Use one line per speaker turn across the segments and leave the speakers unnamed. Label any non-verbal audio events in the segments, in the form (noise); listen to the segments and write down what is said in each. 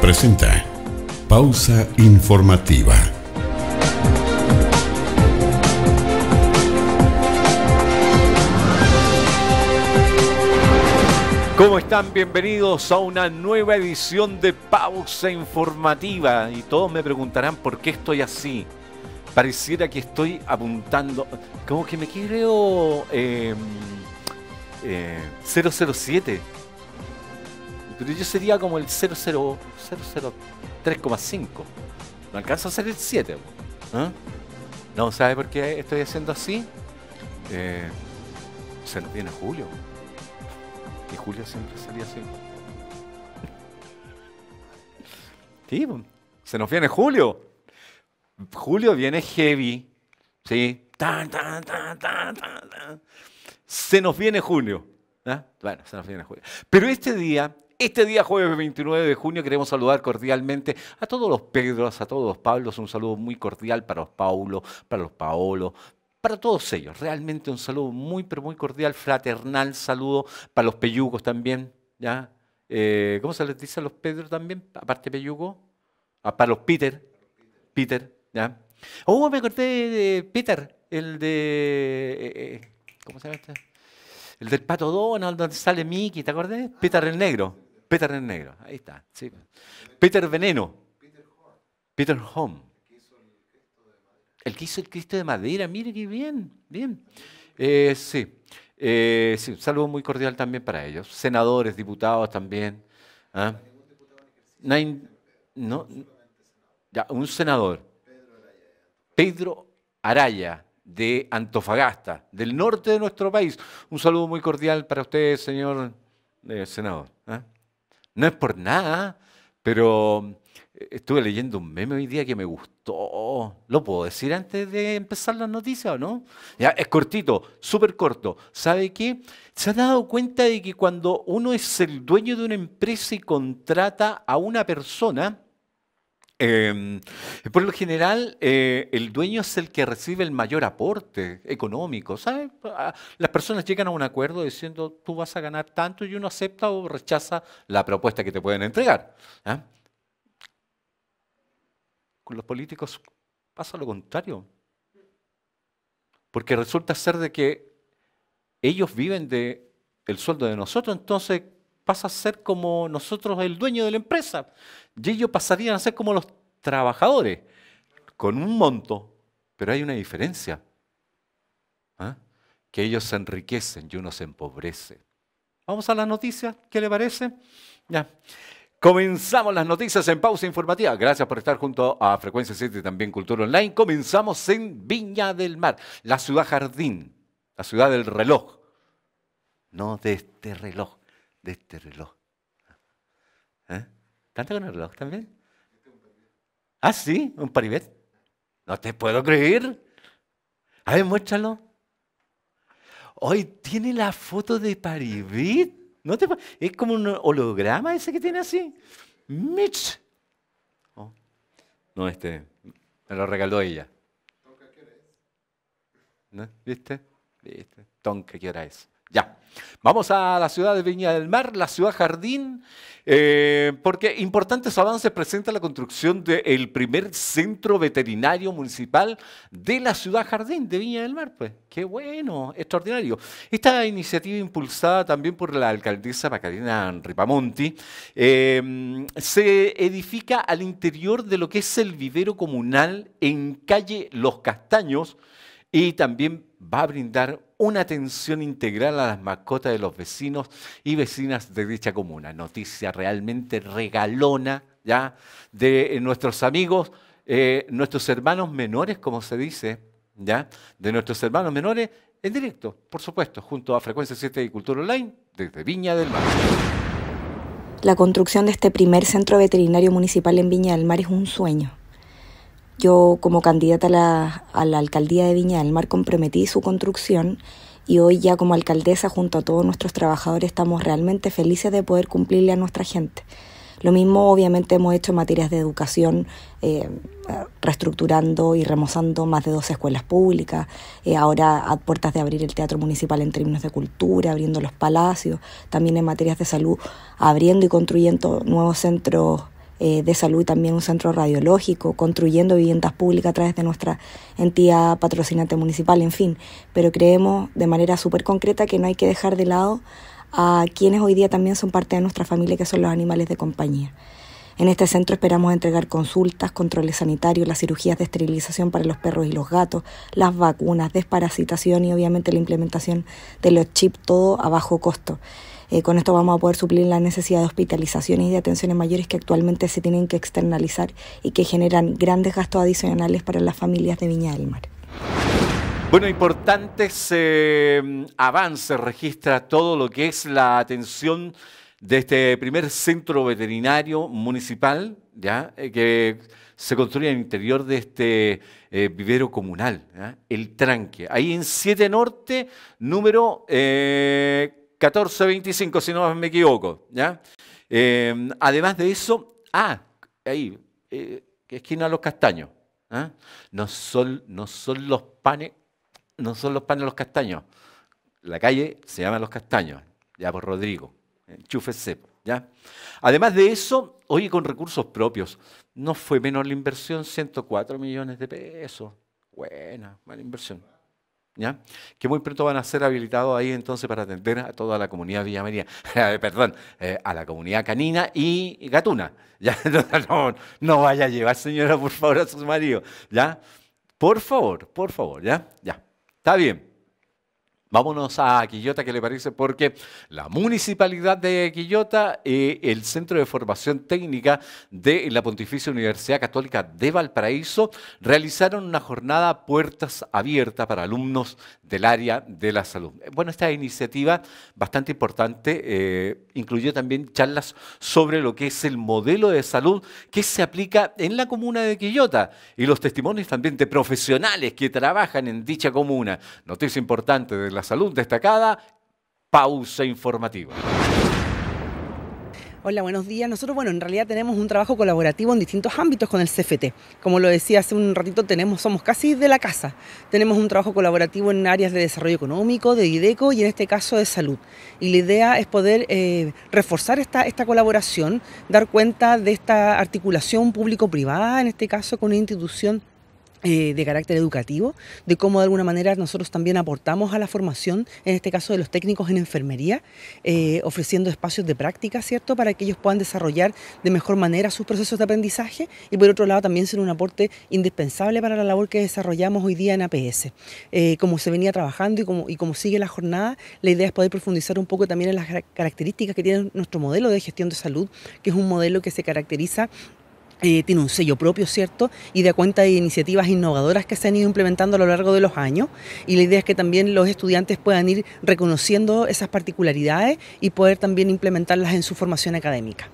Presenta Pausa Informativa.
¿Cómo están? Bienvenidos a una nueva edición de Pausa Informativa. Y todos me preguntarán por qué estoy así. Pareciera que estoy apuntando, como que me creo eh, eh, 007. Pero yo sería como el 003,5. No alcanza a ser el 7. ¿eh? No, ¿sabe por qué estoy haciendo así? Eh, se nos viene julio. Y Julio siempre salía así. Sí, se nos viene Julio. Julio viene heavy. ¿Sí? Tan, tan, tan, tan, tan. Se nos viene Julio. ¿ah? Bueno, se nos viene Julio. Pero este día, este día jueves 29 de junio, queremos saludar cordialmente a todos los Pedros, a todos los Pablos. Un saludo muy cordial para los Paulos, para los Paolos, para todos ellos, realmente un saludo muy, pero muy cordial, fraternal saludo para los peyugos también, ¿ya? Eh, ¿Cómo se les dice a los Pedros también? Aparte peyugo, ah, para los Peter, Peter, ¿ya? Oh, me acordé de Peter, el de, eh, eh, ¿cómo se llama este? El del Pato Donald, donde sale Mickey, ¿te acordás? Peter el Negro, Peter el Negro, ahí está, sí. Peter Veneno, Peter Home. El que hizo el Cristo de madera, mire qué bien, bien. Eh, sí, eh, sí, un saludo muy cordial también para ellos. Senadores, diputados también. ¿ah? No, hay- no, ya, un senador, Pedro Araya, de Antofagasta, del norte de nuestro país. Un saludo muy cordial para usted, señor eh, senador. ¿ah? No es por nada, pero estuve leyendo un meme hoy día que me gustó. ¿Lo puedo decir antes de empezar las noticias o no? Ya, es cortito, súper corto. ¿Sabe qué? ¿Se ha dado cuenta de que cuando uno es el dueño de una empresa y contrata a una persona, eh, por lo general, eh, el dueño es el que recibe el mayor aporte económico, ¿sabes? Ah, Las personas llegan a un acuerdo diciendo tú vas a ganar tanto y uno acepta o rechaza la propuesta que te pueden entregar. ¿ah? Con los políticos pasa lo contrario. Porque resulta ser de que ellos viven de el sueldo de nosotros, entonces pasa a ser como nosotros el dueño de la empresa. Y ellos pasarían a ser como los trabajadores, con un monto, pero hay una diferencia. ¿ah? Que ellos se enriquecen y uno se empobrece. Vamos a las noticias, ¿qué le parece? Ya. Comenzamos las noticias en pausa informativa. Gracias por estar junto a Frecuencia 7 y también Cultura Online. Comenzamos en Viña del Mar, la ciudad jardín, la ciudad del reloj. No de este reloj, de este reloj. ¿Eh? ¿Canta con el reloj también? Ah, sí, un paribet. No te puedo creer. A ver, muéstralo. Hoy tiene la foto de Paribet. ¿No te pa- es como un holograma ese que tiene así. Mitch. Oh. No, este. Me lo regaló ella. ¿No? ¿Viste? ¿Viste? Tonka, ¿qué hora es? Ya. Vamos a la ciudad de Viña del Mar, la ciudad jardín, eh, porque importantes avances presenta la construcción del primer centro veterinario municipal de la ciudad jardín de Viña del Mar. Pues qué bueno, extraordinario. Esta iniciativa impulsada también por la alcaldesa Macarena Ripamonti eh, se edifica al interior de lo que es el vivero comunal en calle Los Castaños y también va a brindar una atención integral a las mascotas de los vecinos y vecinas de dicha comuna. Noticia realmente regalona ya de eh, nuestros amigos, eh, nuestros hermanos menores, como se dice, ya de nuestros hermanos menores en directo, por supuesto, junto a Frecuencia 7 y Cultura Online desde Viña del Mar.
La construcción de este primer centro veterinario municipal en Viña del Mar es un sueño. Yo, como candidata a la, a la alcaldía de Viña del Mar, comprometí su construcción y hoy ya como alcaldesa junto a todos nuestros trabajadores estamos realmente felices de poder cumplirle a nuestra gente. Lo mismo obviamente hemos hecho en materias de educación, eh, reestructurando y remozando más de dos escuelas públicas, eh, ahora a puertas de abrir el Teatro Municipal en términos de cultura, abriendo los palacios, también en materias de salud, abriendo y construyendo nuevos centros eh, de salud también un centro radiológico, construyendo viviendas públicas a través de nuestra entidad patrocinante municipal, en fin. Pero creemos de manera súper concreta que no hay que dejar de lado a quienes hoy día también son parte de nuestra familia, que son los animales de compañía. En este centro esperamos entregar consultas, controles sanitarios, las cirugías de esterilización para los perros y los gatos, las vacunas, desparasitación y obviamente la implementación de los chips, todo a bajo costo. Eh, con esto vamos a poder suplir la necesidad de hospitalizaciones y de atenciones mayores que actualmente se tienen que externalizar y que generan grandes gastos adicionales para las familias de Viña del Mar.
Bueno, importantes eh, avances registra todo lo que es la atención de este primer centro veterinario municipal, ¿ya? Eh, que se construye en interior de este vivero comunal, el Tranque. Ahí en 7 Norte, número 1425, si no me equivoco. ¿ya? Eh, además de eso, ah, ahí, eh, esquina Los Castaños. ¿ah? No, son, no son los panes, no son los panes los castaños. La calle se llama Los Castaños, ya por Rodrigo, enchúfese. ¿ya? Además de eso, oye, con recursos propios, no fue menor la inversión, 104 millones de pesos. Buena, buena inversión que muy pronto van a ser habilitados ahí entonces para atender a toda la comunidad Villa (laughs) eh, perdón, eh, a la comunidad canina y gatuna. (laughs) ¿ya? No, no, vaya a llevar, señora, por favor, a su marido. ¿ya? Por favor, por favor, ¿ya? Ya. Está bien. Vámonos a Quillota, ¿qué le parece? Porque la municipalidad de Quillota, y el Centro de Formación Técnica de la Pontificia Universidad Católica de Valparaíso realizaron una jornada puertas abiertas para alumnos del área de la salud. Bueno, esta iniciativa bastante importante eh, incluyó también charlas sobre lo que es el modelo de salud que se aplica en la comuna de Quillota y los testimonios también de profesionales que trabajan en dicha comuna. Noticia importante de la salud destacada, pausa informativa.
Hola, buenos días. Nosotros, bueno, en realidad tenemos un trabajo colaborativo en distintos ámbitos con el CFT. Como lo decía hace un ratito, tenemos, somos casi de la casa. Tenemos un trabajo colaborativo en áreas de desarrollo económico, de IDECO y en este caso de salud. Y la idea es poder eh, reforzar esta colaboración, dar cuenta de esta articulación público-privada, en este caso con una institución eh, de carácter educativo, de cómo de alguna manera nosotros también aportamos a la formación, en este caso de los técnicos en enfermería, eh, ofreciendo espacios de práctica, ¿cierto?, para que ellos puedan desarrollar de mejor manera sus procesos de aprendizaje y por otro lado también ser un aporte indispensable para la labor que desarrollamos hoy día en APS. Eh, como se venía trabajando y como, y como sigue la jornada, la idea es poder profundizar un poco también en las características que tiene nuestro modelo de gestión de salud, que es un modelo que se caracteriza eh, tiene un sello propio, ¿cierto? Y da cuenta de iniciativas innovadoras que se han ido implementando a lo largo de los años. Y la idea es que también los estudiantes puedan ir reconociendo esas particularidades y poder también implementarlas en su formación académica.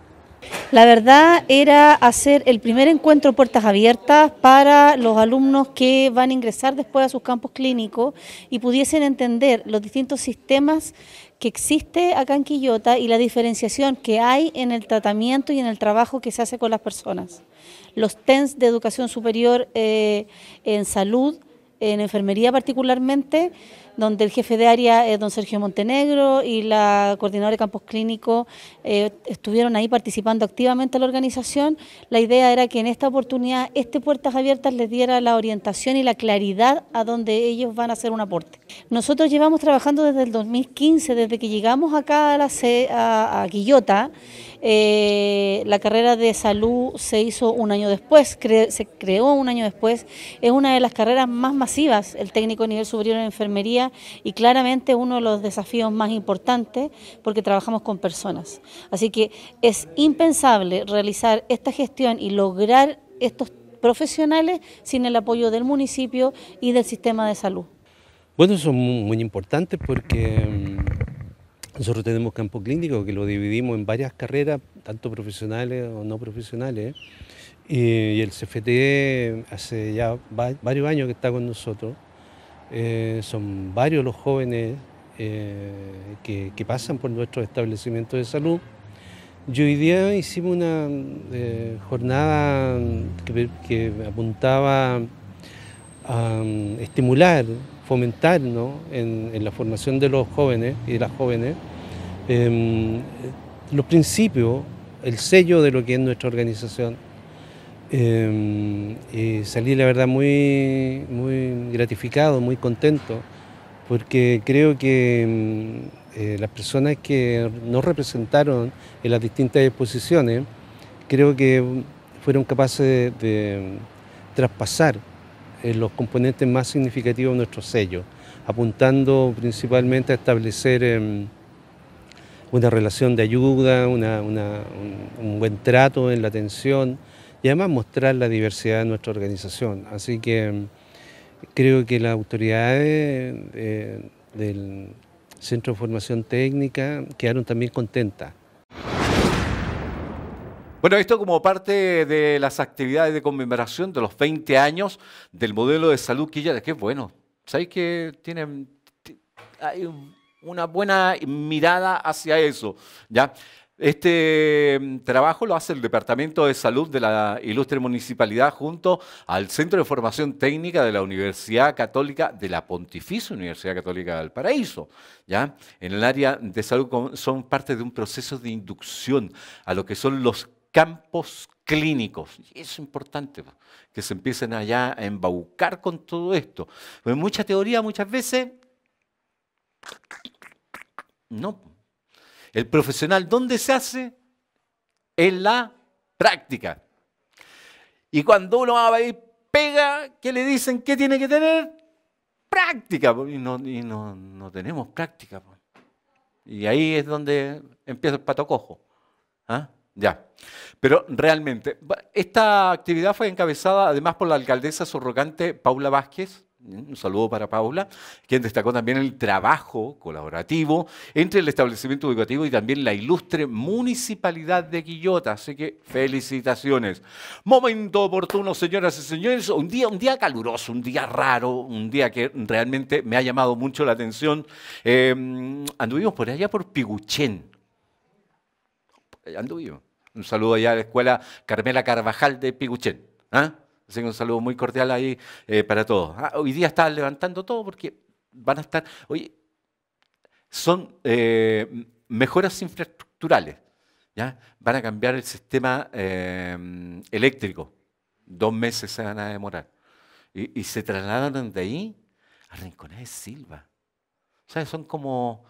La verdad era hacer el primer encuentro puertas abiertas para los alumnos que van a ingresar después a sus campos clínicos y pudiesen entender los distintos sistemas que existe acá en Quillota y la diferenciación que hay en el tratamiento y en el trabajo que se hace con las personas. Los TENS de educación superior eh, en salud, en enfermería particularmente, donde el jefe de área es don Sergio Montenegro y la coordinadora de campos clínicos eh, estuvieron ahí participando activamente en la organización. La idea era que en esta oportunidad este Puertas Abiertas les diera la orientación y la claridad a donde ellos van a hacer un aporte. Nosotros llevamos trabajando desde el 2015, desde que llegamos acá a, la, a, a Quillota, eh, la carrera de salud se hizo un año después, se creó un año después. Es una de las carreras más masivas, el técnico a nivel superior en enfermería, y claramente uno de los desafíos más importantes porque trabajamos con personas. Así que es impensable realizar esta gestión y lograr estos profesionales sin el apoyo del municipio y del sistema de salud.
Bueno, son muy importantes porque mm, nosotros tenemos campo clínico que lo dividimos en varias carreras, tanto profesionales o no profesionales. Y, el CFT hace ya varios años que está con nosotros. Eh, son varios los jóvenes eh, que, pasan por nuestros establecimientos de salud. Y hoy día hicimos una eh, jornada que, apuntaba a um, estimular, fomentar en, la formación de los jóvenes y de las jóvenes em, los principios, el sello de lo que es nuestra organización. Em, y salí, la verdad, muy, muy gratificado, muy contento porque creo que mm, eh, las personas que nos representaron en las distintas exposiciones, creo que fueron capaces de, traspasar eh, los componentes más significativos de nuestro sello, apuntando principalmente a establecer em, una relación de ayuda, un, buen trato en la atención y además mostrar la diversidad de nuestra organización. Así que em, Creo que las autoridades eh, del Centro de Formación Técnica quedaron también contentas.
Bueno, esto como parte de las actividades de conmemoración de los 20 años del modelo de salud Quilla, que es bueno. ¿Sabéis que tienen, hay una buena mirada hacia eso? ¿ya? Este mm, trabajo lo hace el Departamento de Salud de la Ilustre Municipalidad junto al Centro de Formación Técnica de la Universidad Católica de la Pontificia Universidad Católica del Paraíso. ¿ya? En el área de salud son parte de un proceso de inducción a lo que son los campos clínicos. Y es importante que se empiecen allá a embaucar con todo esto. Pues mucha teoría muchas veces no el profesional, ¿dónde se hace? En la práctica. Y cuando uno va a ir pega, ¿qué le dicen? ¿Qué tiene que tener? Práctica. Y no, no, tenemos práctica. Y ahí es donde empieza el pato cojo. ¿Ah? Ya. Pero realmente, esta actividad fue encabezada además por la alcaldesa surrogante Paula Vázquez, un saludo para Paula, quien destacó también el trabajo colaborativo entre el establecimiento educativo y también la ilustre municipalidad de Quillota. Así que felicitaciones. Momento oportuno, señoras y señores. Un día, un día caluroso, un día raro, un día que realmente me ha llamado mucho la atención. Em, anduvimos por allá por Piguchén. Anduvimos. Un saludo allá a la escuela Carmela Carvajal de Piguchén. ¿Ah? Así que un saludo muy cordial ahí eh, para todos. Ah, hoy día está levantando todo porque van a estar, oye, son eh, mejoras infraestructurales. ¿ya? Van a cambiar el sistema eh, eléctrico. Dos meses se van a demorar. Y, se trasladan de ahí a Rinconada de Silva. O sea, son como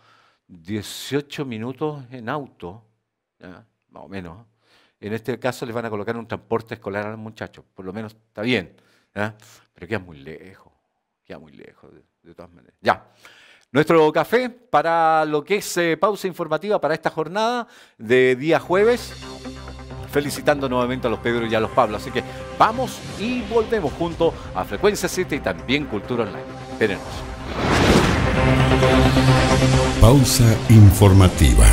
18 minutos en auto, más o menos. En este caso les van a colocar un transporte escolar a los muchachos, por lo menos está bien, pero queda muy lejos, queda muy lejos de, todas maneras. Ya. Nuestro café para lo que es eh, pausa informativa para esta jornada de día jueves. Felicitando nuevamente a los Pedro y a los Pablo. Así que vamos y volvemos junto a Frecuencia 7 y también Cultura Online. Espérenos.
Pausa informativa.